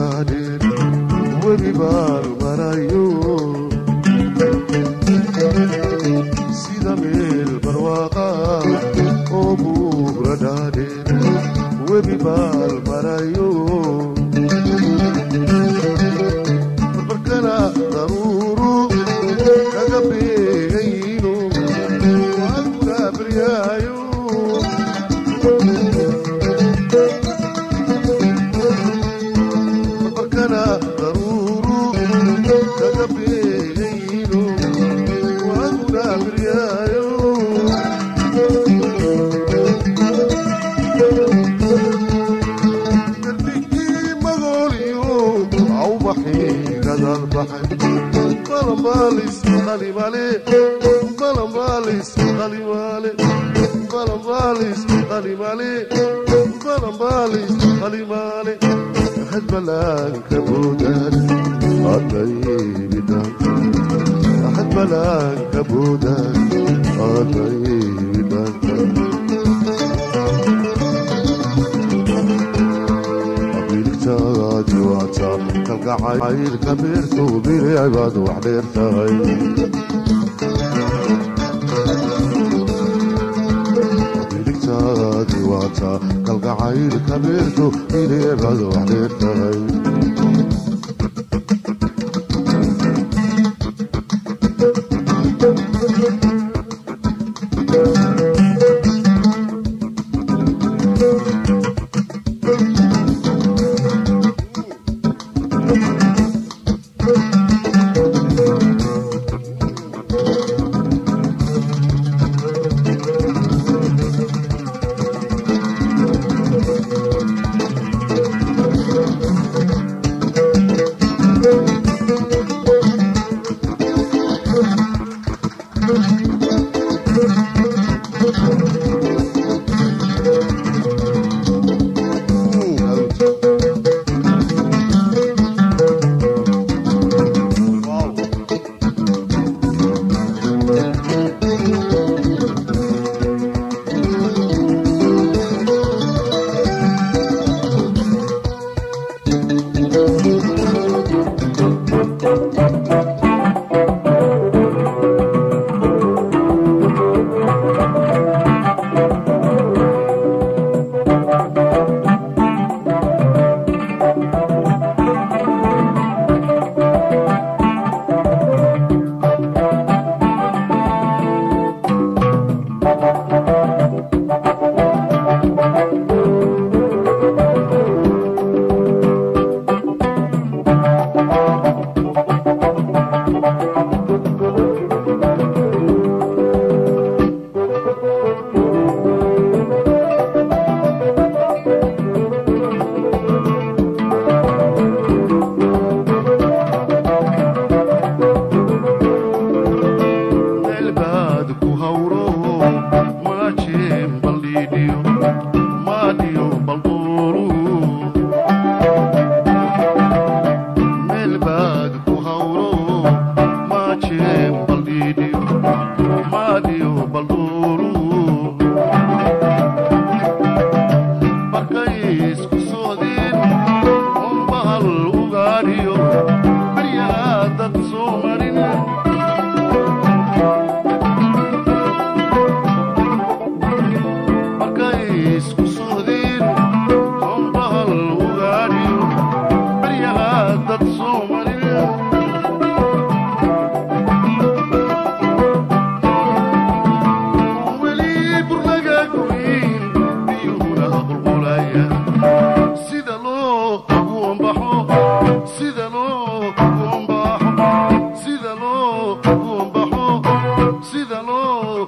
تعنين وبيبار برايو سيدا ميل برواقا أبو بردانين وبيبار برايو بركنا ضرورو كقبي غينو وأنت بريايو balamaalis qalimale balamaalis qalimale balamaalis qalimale balamaalis qalimale axad balaanka boodaan adaybidan axad balaanka boodaan adaybidanka abiligtaadi wax dheer tahay abiligtaadi waata kalgacaylka beertu bireebaad wax dheer tahay discussões. uu see the loo